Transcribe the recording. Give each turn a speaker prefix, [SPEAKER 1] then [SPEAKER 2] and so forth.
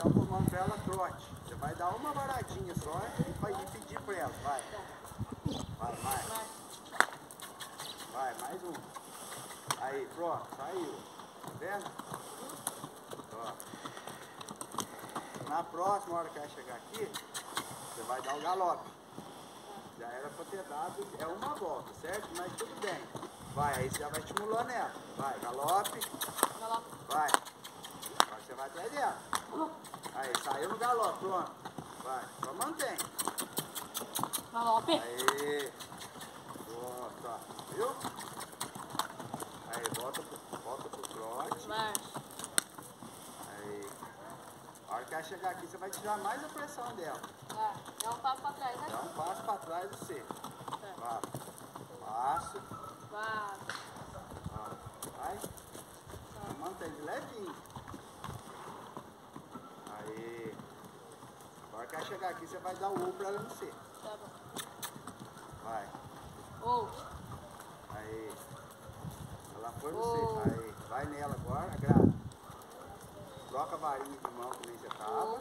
[SPEAKER 1] tá formando pra ela trote. Você vai dar uma varadinha só e vai ir pedir pra ela. Vai. Vai, vai. Vai, mais um. Aí, pronto, saiu. Tá vendo? Ó. Na próxima hora que ela chegar aqui, você vai dar o galope. Já era pra ter dado, é uma volta, certo? Mas tudo bem. Vai, aí você já vai estimulando ela. Vai, galope.
[SPEAKER 2] Galope.
[SPEAKER 1] Vai. Vai atrás dela. Aí, saiu no galope, pronto. Vai, só mantém.
[SPEAKER 2] Galope.
[SPEAKER 1] Aí. Pronto, ó. Viu? Aí, volta pro, volta pro trote.
[SPEAKER 2] Marcha.
[SPEAKER 1] Aí. A hora que ela chegar aqui, você vai tirar mais a pressão dela.
[SPEAKER 2] É, dá um passo pra trás, né?
[SPEAKER 1] Dá um passo pra trás você.
[SPEAKER 2] É.
[SPEAKER 1] Vai. Passo.
[SPEAKER 2] Vai.
[SPEAKER 1] Ó. Vai. Mantém de levinho. Aí. A hora que ela chegar aqui, você vai dar o U pra ela não ser.
[SPEAKER 2] Tá bom.
[SPEAKER 1] Vai.
[SPEAKER 2] Ou.
[SPEAKER 1] Aí. Ela foi no. C. Aí. Vai nela agora, grava. Troca a varinha de mão que nem você tava.
[SPEAKER 2] Ou.